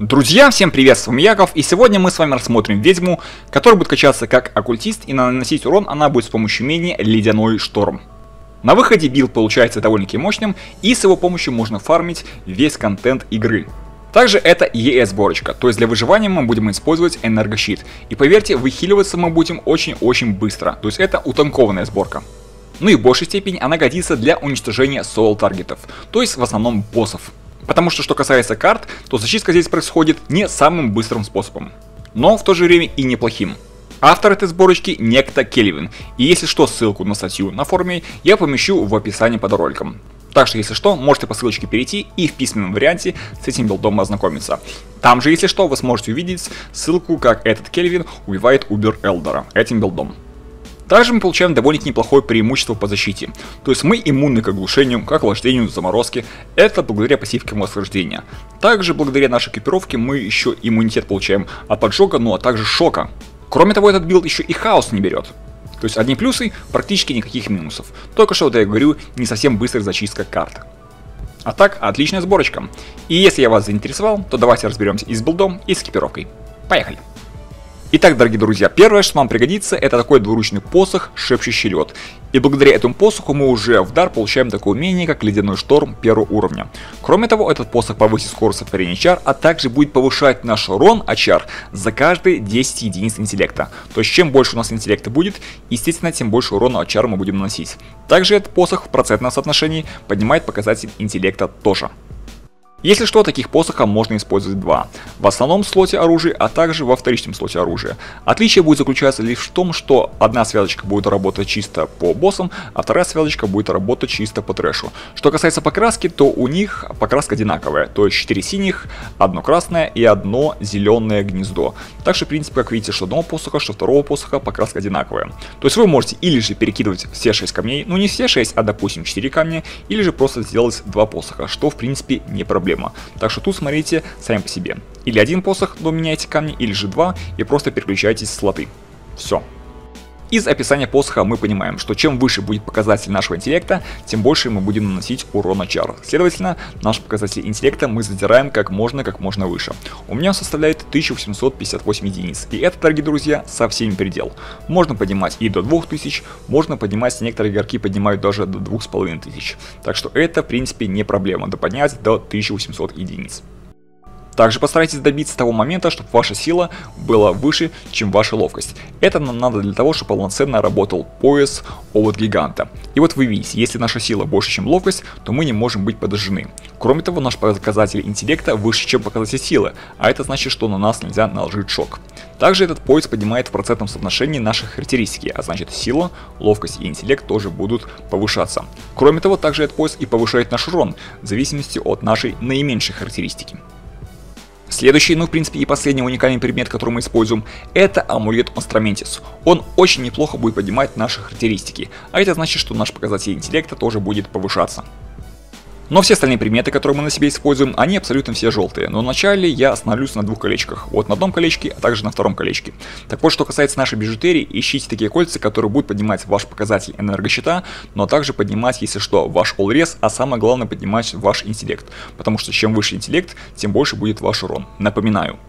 Друзья, всем привет, с вами Яков, и сегодня мы с вами рассмотрим ведьму, которая будет качаться как оккультист, и наносить урон она будет с помощью умения Ледяной Шторм. На выходе билд получается довольно-таки мощным, и с его помощью можно фармить весь контент игры. Также это ES-сборочка, то есть для выживания мы будем использовать энергощит. И поверьте, выхиливаться мы будем очень-очень быстро, то есть это утонкованная сборка. Ну и в большей степени она годится для уничтожения соло таргетов, то есть в основном боссов. Потому что что касается карт, то зачистка здесь происходит не самым быстрым способом, но в то же время и неплохим. Автор этой сборочки некто Кельвин, и если что, ссылку на статью на форуме я помещу в описании под роликом. Так что, если что, можете по ссылочке перейти и в письменном варианте с этим билдом ознакомиться. Там же, если что, вы сможете увидеть ссылку, как этот Кельвин убивает Убер Элдора этим билдом. Также мы получаем довольно-таки неплохое преимущество по защите. То есть мы иммунны к оглушению, к охлаждению, заморозке. Это благодаря пассивке восхождения. Также благодаря нашей экипировке мы еще иммунитет получаем от поджога, ну а также шока. Кроме того, этот билд еще и хаос не берет. То есть одни плюсы, практически никаких минусов. Только что, вот я говорю, не совсем быстрая зачистка карт. А так, отличная сборочка. И если я вас заинтересовал, то давайте разберемся и с билдом, и с экипировкой. Поехали! Итак, дорогие друзья, первое, что вам пригодится, это такой двуручный посох, шепчущий лед. И благодаря этому посоху мы уже в дар получаем такое умение, как ледяной шторм первого уровня. Кроме того, этот посох повысит скорость сотворения чар, а также будет повышать наш урон от чар за каждые 10 единиц интеллекта. То есть чем больше у нас интеллекта будет, естественно, тем больше урона от чар мы будем наносить. Также этот посох в процентном соотношении поднимает показатель интеллекта тоже. Если что, таких посохов можно использовать два. В основном слоте оружия, а также во вторичном слоте оружия. Отличие будет заключаться лишь в том, что одна связочка будет работать чисто по боссам, а вторая связочка будет работать чисто по трэшу. Что касается покраски, то у них покраска одинаковая, то есть 4 синих, одно красное и одно зеленое гнездо. Так что, в принципе, как видите, что одного посоха, что второго посоха покраска одинаковая. То есть вы можете или же перекидывать все 6 камней, ну не все 6, а допустим 4 камня, или же просто сделать два посоха, что в принципе не проблема проблема. Так что тут смотрите сами по себе. Или один посох доменяйте камни, или же два, и просто переключайтесь с слоты. Все. Из описания посоха мы понимаем, что чем выше будет показатель нашего интеллекта, тем больше мы будем наносить урона чар. Следовательно, наш показатель интеллекта мы задираем как можно, как можно выше. У меня составляет 1858 единиц, и это, дорогие друзья, совсем предел. Можно поднимать и до 2000, можно поднимать, некоторые игроки поднимают даже до 2500. Так что это, в принципе, не проблема, до поднять до 1800 единиц. Также постарайтесь добиться того момента, чтобы ваша сила была выше, чем ваша ловкость. Это нам надо для того, чтобы полноценно работал пояс овод гиганта. И вот вы видите, если наша сила больше, чем ловкость, то мы не можем быть подожжены. Кроме того, наш показатель интеллекта выше, чем показатель силы, а это значит, что на нас нельзя наложить шок. Также этот пояс поднимает в процентном соотношении наши характеристики, а значит сила, ловкость и интеллект тоже будут повышаться. Кроме того, также этот пояс и повышает наш урон, в зависимости от нашей наименьшей характеристики. Следующий, ну в принципе и последний уникальный предмет, который мы используем, это амулет Монстраментис. Он очень неплохо будет поднимать наши характеристики, а это значит, что наш показатель интеллекта тоже будет повышаться. Но все остальные предметы, которые мы на себе используем, они абсолютно все желтые. Но вначале я остановлюсь на двух колечках. Вот на одном колечке, а также на втором колечке. Так вот, что касается нашей бижутерии, ищите такие кольца, которые будут поднимать ваш показатель энергощита, но также поднимать, если что, ваш олрез, а самое главное поднимать ваш интеллект. Потому что чем выше интеллект, тем больше будет ваш урон. Напоминаю,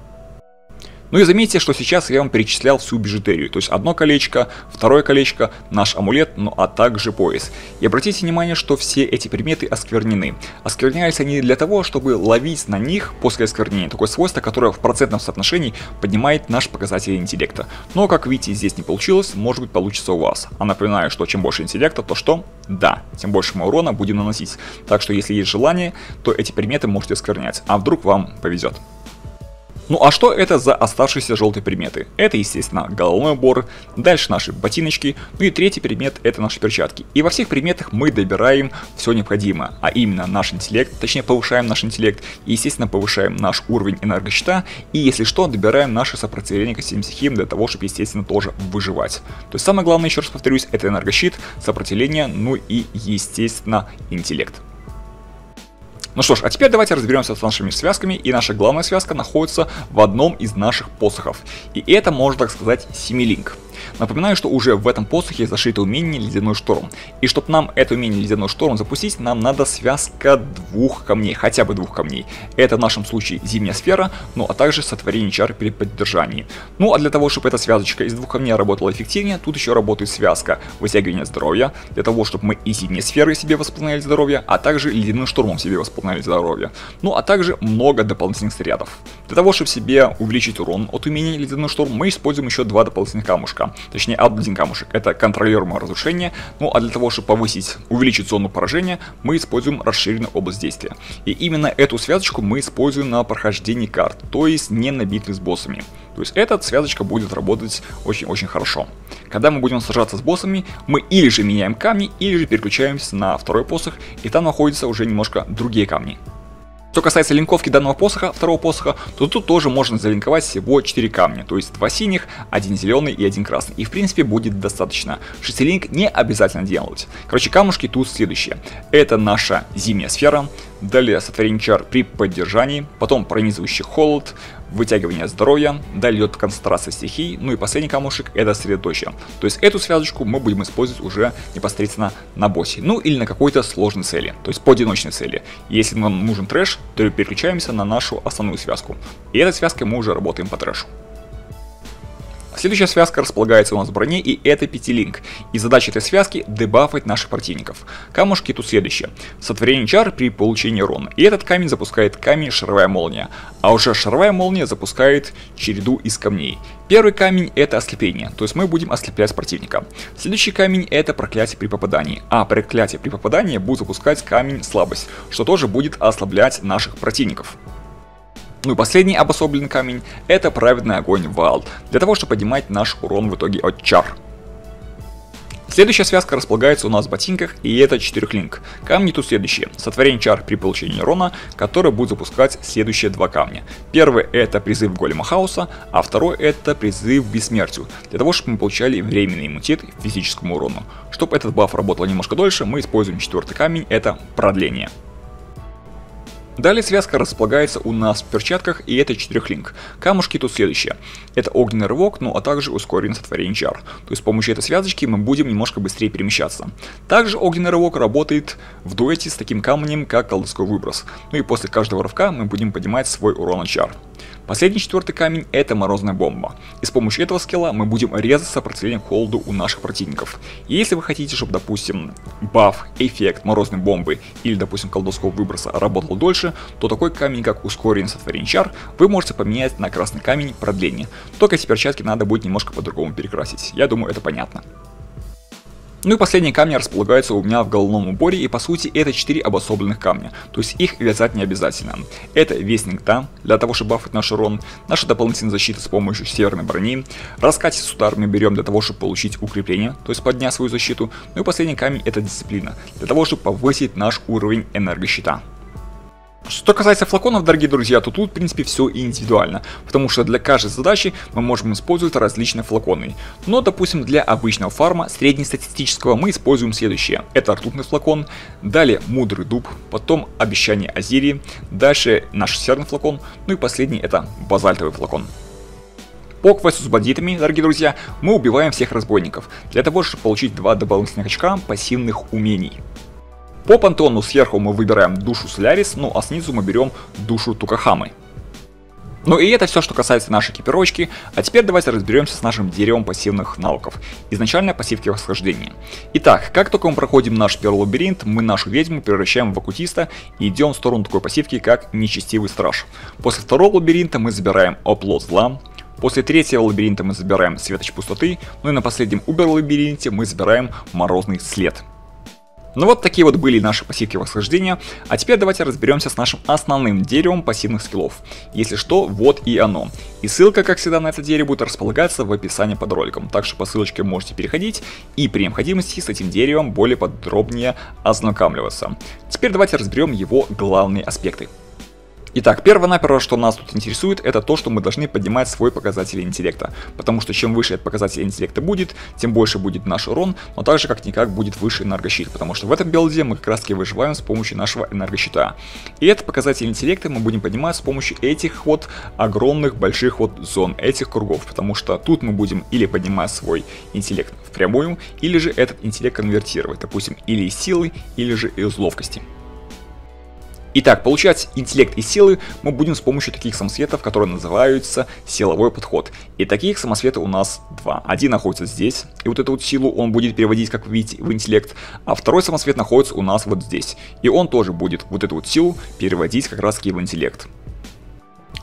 ну и заметьте, что сейчас я вам перечислял всю бижутерию, то есть одно колечко, второе колечко, наш амулет, ну а также пояс. И обратите внимание, что все эти предметы осквернены. Осквернялись они для того, чтобы ловить на них после осквернения такое свойство, которое в процентном соотношении поднимает наш показатель интеллекта. Но как видите, здесь не получилось, может быть получится у вас. А напоминаю, что чем больше интеллекта, то что? Да, тем больше мы урона будем наносить. Так что если есть желание, то эти предметы можете осквернять, а вдруг вам повезет. Ну а что это за оставшиеся желтые предметы? Это, естественно, головной убор, дальше наши ботиночки, ну и третий предмет это наши перчатки. И во всех предметах мы добираем все необходимое, а именно наш интеллект, точнее повышаем наш интеллект, и, естественно, повышаем наш уровень энергощита, и, если что, добираем наше сопротивление к всем стихиям для того, чтобы, естественно, тоже выживать. То есть самое главное, еще раз повторюсь, это энергощит, сопротивление, ну и, естественно, интеллект. Ну что ж, а теперь давайте разберемся с нашими связками, и наша главная связка находится в одном из наших посохов. И это, можно так сказать, семилинк. Напоминаю, что уже в этом посохе зашито умение Ледяной Шторм. И чтобы нам это умение Ледяной Шторм запустить, нам надо связка двух камней, хотя бы двух камней. Это в нашем случае Зимняя Сфера, ну а также Сотворение Чар при поддержании. Ну а для того, чтобы эта связочка из двух камней работала эффективнее, тут еще работает связка Вытягивания Здоровья, для того, чтобы мы и Зимние Сферы себе восполняли здоровье, а также Ледяным Штормом себе восполняли здоровье. Ну а также много дополнительных снарядов. Для того, чтобы себе увеличить урон от умения Ледяной Шторм, мы используем еще два дополнительных камушка. Точнее, один камушек. Это контролируемое разрушение. Ну а для того, чтобы повысить, увеличить зону поражения, мы используем расширенную область действия. И именно эту связочку мы используем на прохождении карт, то есть не на битвы с боссами. То есть эта связочка будет работать очень-очень хорошо. Когда мы будем сражаться с боссами, мы или же меняем камни, или же переключаемся на второй посох, и там находятся уже немножко другие камни. Что касается линковки данного посоха, второго посоха, то тут тоже можно залинковать всего 4 камня, то есть 2 синих, 1 зеленый и 1 красный. И в принципе будет достаточно. Шестилинк не обязательно делать. Короче, камушки тут следующие. Это наша зимняя сфера, далее сотворение чар при поддержании, потом пронизывающий холод, вытягивание здоровья, далее идет концентрация стихий, ну и последний камушек это средоточие. То есть эту связочку мы будем использовать уже непосредственно на боссе, ну или на какой-то сложной цели, то есть по одиночной цели. Если нам нужен трэш, то переключаемся на нашу основную связку. И этой связкой мы уже работаем по трэшу. Следующая связка располагается у нас в броне и это пятилинк. И задача этой связки дебафать наших противников. Камушки тут следующие. Сотворение чар при получении урона. И этот камень запускает камень шаровая молния. А уже шаровая молния запускает череду из камней. Первый камень это ослепление, то есть мы будем ослеплять противника. Следующий камень это проклятие при попадании, а проклятие при попадании будет запускать камень слабость, что тоже будет ослаблять наших противников. Ну и последний обособленный камень – это праведный огонь вал, для того, чтобы поднимать наш урон в итоге от чар. Следующая связка располагается у нас в ботинках, и это четырехлинк. Камни тут следующие. Сотворение чар при получении урона, который будет запускать следующие два камня. Первый это призыв голема хаоса, а второй это призыв бессмертию, для того, чтобы мы получали временный иммунитет физическому урону. Чтобы этот баф работал немножко дольше, мы используем четвертый камень, это продление. Далее связка располагается у нас в перчатках, и это четырехлинк. Камушки тут следующие. Это огненный рывок, ну а также ускоренный сотворение чар. То есть с помощью этой связочки мы будем немножко быстрее перемещаться. Также огненный рывок работает в дуэте с таким камнем, как колдовской выброс. Ну и после каждого рывка мы будем поднимать свой урон от чар. Последний четвертый камень это морозная бомба. И с помощью этого скилла мы будем резать сопротивление холоду у наших противников. И если вы хотите, чтобы, допустим, баф, эффект морозной бомбы или, допустим, колдовского выброса работал дольше, то такой камень, как ускоренный сотворение чар, вы можете поменять на красный камень продление. Только эти перчатки надо будет немножко по-другому перекрасить. Я думаю, это понятно. Ну и последние камни располагаются у меня в головном уборе, и по сути это 4 обособленных камня, то есть их вязать не обязательно. Это Вестник Да, для того, чтобы бафать наш урон, наша дополнительная защита с помощью северной брони, раскатистый удар мы берем для того, чтобы получить укрепление, то есть поднять свою защиту, ну и последний камень это Дисциплина, для того, чтобы повысить наш уровень энергощита. Что касается флаконов, дорогие друзья, то тут, в принципе, все индивидуально, потому что для каждой задачи мы можем использовать различные флаконы. Но, допустим, для обычного фарма, среднестатистического, мы используем следующее. Это ртутный флакон, далее мудрый дуб, потом обещание Азирии, дальше наш серный флакон, ну и последний это базальтовый флакон. По квесту с бандитами, дорогие друзья, мы убиваем всех разбойников, для того, чтобы получить два дополнительных очка пассивных умений. По пантеону сверху мы выбираем душу Солярис, ну а снизу мы берем душу Тукахамы. Ну и это все, что касается нашей экипировочки, а теперь давайте разберемся с нашим деревом пассивных навыков. Изначально пассивки восхождения. Итак, как только мы проходим наш первый лабиринт, мы нашу ведьму превращаем в оккутиста и идем в сторону такой пассивки, как нечестивый страж. После второго лабиринта мы забираем оплот зла, После третьего лабиринта мы забираем светоч пустоты, ну и на последнем убер лабиринте мы забираем морозный след. Ну вот такие вот были наши пассивки восхождения, а теперь давайте разберемся с нашим основным деревом пассивных скиллов. Если что, вот и оно. И ссылка, как всегда, на это дерево будет располагаться в описании под роликом, так что по ссылочке можете переходить и при необходимости с этим деревом более подробнее ознакомливаться. Теперь давайте разберем его главные аспекты. Итак, перво-наперво, что нас тут интересует, это то, что мы должны поднимать свой показатель интеллекта. Потому что чем выше этот показатель интеллекта будет, тем больше будет наш урон, но также как-никак будет выше энергощит. Потому что в этом билде мы как раз таки выживаем с помощью нашего энергощита. И этот показатель интеллекта мы будем поднимать с помощью этих вот огромных больших вот зон, этих кругов. Потому что тут мы будем или поднимать свой интеллект впрямую, или же этот интеллект конвертировать, допустим, или из силы, или же из ловкости. Итак, получать интеллект и силы мы будем с помощью таких самосветов, которые называются силовой подход. И таких самосветов у нас два. Один находится здесь, и вот эту вот силу он будет переводить, как вы видите, в интеллект, а второй самосвет находится у нас вот здесь. И он тоже будет вот эту вот силу переводить как раз таки в интеллект.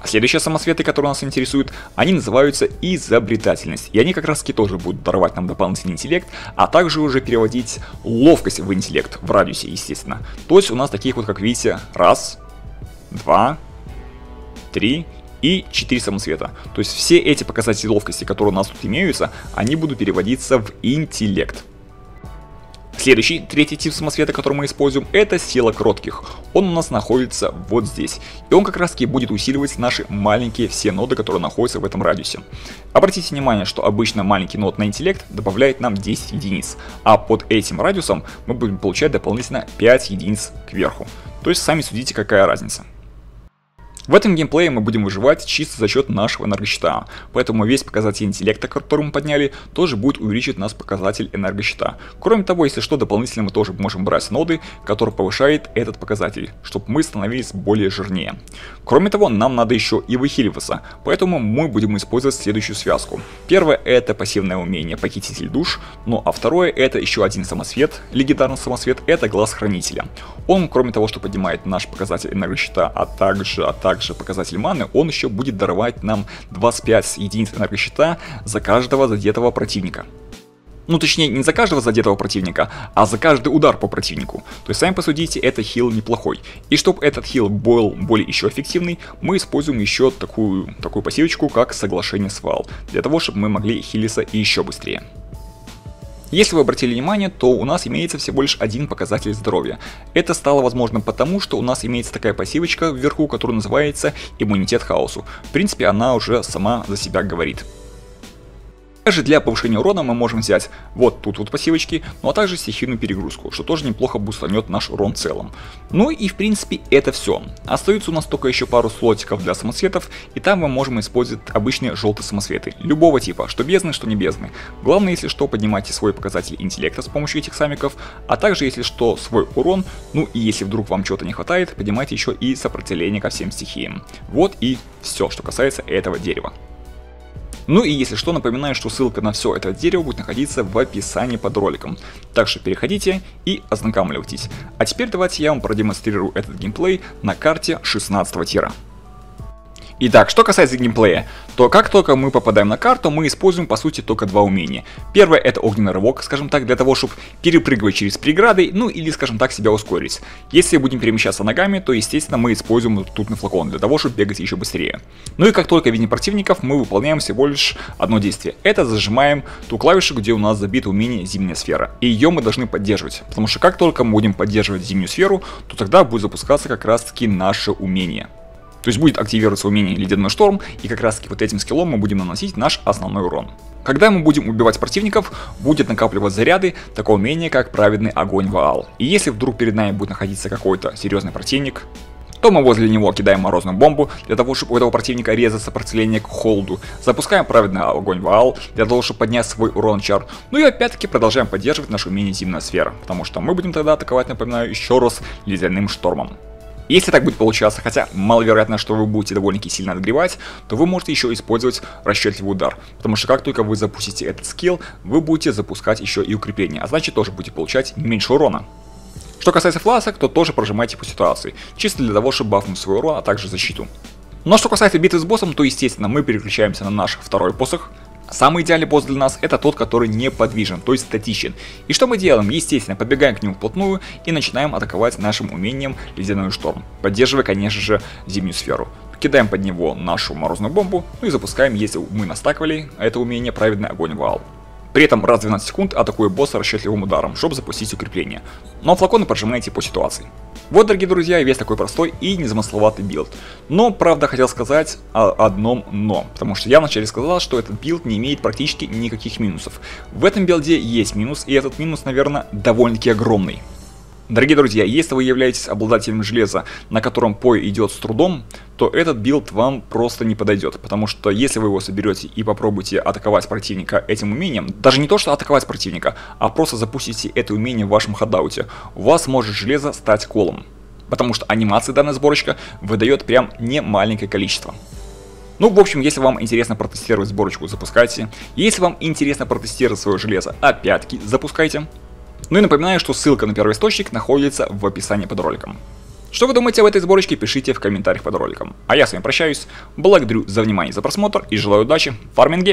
Следующие самосветы, которые нас интересуют, они называются изобретательность. И они как раз таки тоже будут даровать нам дополнительный интеллект, а также уже переводить ловкость в интеллект, в радиусе, естественно. То есть у нас таких вот, как видите, раз, два, три и 4 самосвета. То есть все эти показатели ловкости, которые у нас тут имеются, они будут переводиться в интеллект. Следующий, третий тип самосвета, который мы используем, это сила кротких. Он у нас находится вот здесь. И он как раз таки будет усиливать наши маленькие все ноды, которые находятся в этом радиусе. Обратите внимание, что обычно маленький нод на интеллект добавляет нам 10 единиц, а под этим радиусом мы будем получать дополнительно 5 единиц кверху. То есть сами судите, какая разница. В этом геймплее мы будем выживать чисто за счет нашего энергощита, поэтому весь показатель интеллекта, который мы подняли, тоже будет увеличить нас показатель энергощита. Кроме того, если что, дополнительно мы тоже можем брать ноды, которые повышают этот показатель, чтобы мы становились более жирнее. Кроме того, нам надо еще и выхиливаться, поэтому мы будем использовать следующую связку. Первое это пассивное умение Похититель душ, ну а второе это еще один самосвет, легендарный самосвет, это Глаз Хранителя. Он, кроме того, что поднимает наш показатель энергощита, а также, а также также показатель маны, он еще будет даровать нам 25 единиц энергощита за каждого задетого противника. Ну, точнее, не за каждого задетого противника, а за каждый удар по противнику. То есть, сами посудите, это хил неплохой. И чтобы этот хил был более еще эффективный, мы используем еще такую, такую пассивочку, как соглашение с вал, для того, чтобы мы могли хилиться еще быстрее. Если вы обратили внимание, то у нас имеется всего лишь один показатель здоровья. Это стало возможным потому, что у нас имеется такая пассивочка вверху, которая называется иммунитет хаосу. В принципе, она уже сама за себя говорит. Также для повышения урона мы можем взять вот тут вот пассивочки, ну а также стихийную перегрузку, что тоже неплохо бустанет наш урон в целом. Ну и в принципе это все. Остаются у нас только еще пару слотиков для самосветов, и там мы можем использовать обычные желтые самосветы, любого типа, что бездны, что не бездны. Главное, если что, поднимайте свой показатель интеллекта с помощью этих самиков, а также, если что, свой урон, ну и если вдруг вам чего-то не хватает, поднимайте еще и сопротивление ко всем стихиям. Вот и все, что касается этого дерева. Ну и если что, напоминаю, что ссылка на все это дерево будет находиться в описании под роликом. Так что переходите и ознакомливайтесь. А теперь давайте я вам продемонстрирую этот геймплей на карте 16 тира. Итак, что касается геймплея, то как только мы попадаем на карту, мы используем по сути только два умения. Первое это огненный рывок, скажем так, для того, чтобы перепрыгивать через преграды, ну или, скажем так, себя ускорить. Если будем перемещаться ногами, то естественно мы используем тут на флакон для того, чтобы бегать еще быстрее. Ну и как только видим противников, мы выполняем всего лишь одно действие. Это зажимаем ту клавишу, где у нас забито умение зимняя сфера. И ее мы должны поддерживать, потому что как только мы будем поддерживать зимнюю сферу, то тогда будет запускаться как раз таки наше умение. То есть будет активироваться умение Ледяной Шторм, и как раз таки вот этим скиллом мы будем наносить наш основной урон. Когда мы будем убивать противников, будет накапливать заряды такого умения, как Праведный Огонь Ваал. И если вдруг перед нами будет находиться какой-то серьезный противник, то мы возле него кидаем морозную бомбу, для того, чтобы у этого противника резать сопротивление к холду. Запускаем праведный огонь ваал, для того, чтобы поднять свой урон чар. Ну и опять-таки продолжаем поддерживать наше умение зимняя сфера, потому что мы будем тогда атаковать, напоминаю, еще раз ледяным штормом. Если так будет получаться, хотя маловероятно, что вы будете довольно-таки сильно отгревать, то вы можете еще использовать расчетливый удар. Потому что как только вы запустите этот скилл, вы будете запускать еще и укрепление, а значит тоже будете получать меньше урона. Что касается фласок, то тоже прожимайте по ситуации, чисто для того, чтобы бафнуть свой урон, а также защиту. Но что касается битвы с боссом, то естественно мы переключаемся на наш второй посох, Самый идеальный босс для нас это тот, который неподвижен, то есть статичен. И что мы делаем? Естественно, подбегаем к нему вплотную и начинаем атаковать нашим умением Ледяной Шторм, поддерживая, конечно же, Зимнюю Сферу. Кидаем под него нашу морозную бомбу, ну и запускаем, если мы настакивали это умение, праведный огонь Vaal. При этом раз в 12 секунд атакуя босса расчетливым ударом, чтобы запустить укрепление. Но флаконы поджимаете по ситуации. Вот, дорогие друзья, весь такой простой и незамысловатый билд. Но, правда, хотел сказать о одном но, потому что я вначале сказал, что этот билд не имеет практически никаких минусов. В этом билде есть минус, и этот минус, наверное, довольно-таки огромный. Дорогие друзья, если вы являетесь обладателем железа, на котором PoE идет с трудом, то этот билд вам просто не подойдет, потому что если вы его соберете и попробуете атаковать противника этим умением, даже не то что атаковать противника, а просто запустите это умение в вашем hideout е, у вас может железо стать колом, потому что анимация данная сборочка выдает прям не маленькое количество. Ну, в общем, если вам интересно протестировать сборочку, запускайте. Если вам интересно протестировать свое железо, опять-таки запускайте. Ну и напоминаю, что ссылка на первый источник находится в описании под роликом. Что вы думаете об этой сборочке, пишите в комментариях под роликом. А я с вами прощаюсь, благодарю за внимание, за просмотр и желаю удачи в фарминг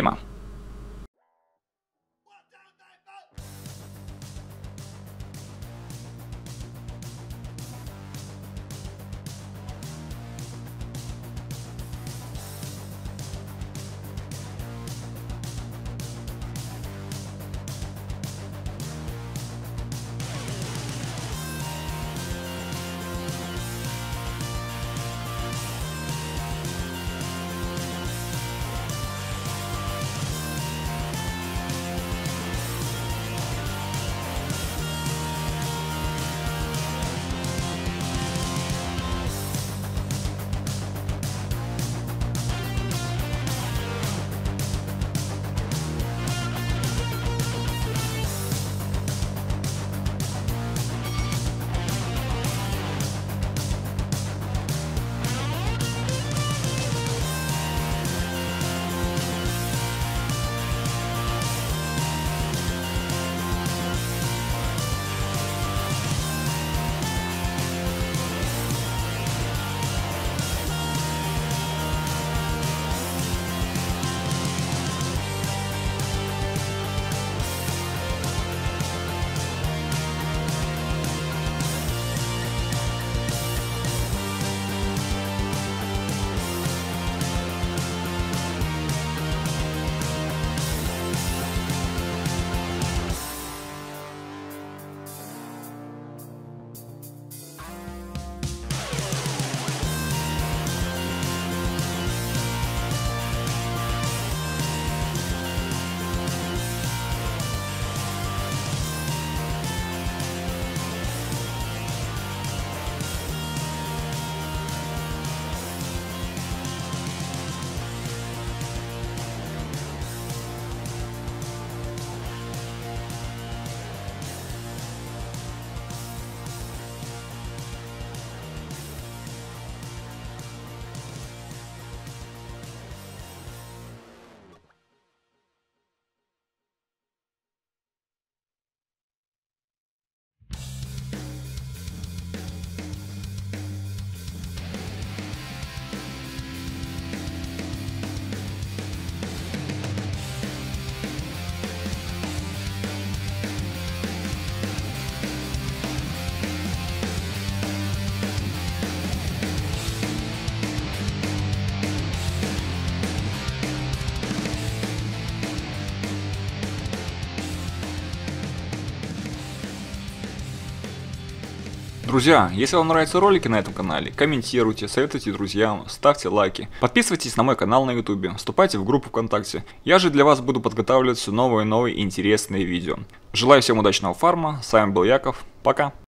Друзья, если вам нравятся ролики на этом канале, комментируйте, советуйте друзьям, ставьте лайки. Подписывайтесь на мой канал на ютубе, вступайте в группу ВКонтакте. Я же для вас буду подготавливать все новые и новые интересные видео. Желаю всем удачного фарма, с вами был Яков, пока.